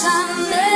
Sunday.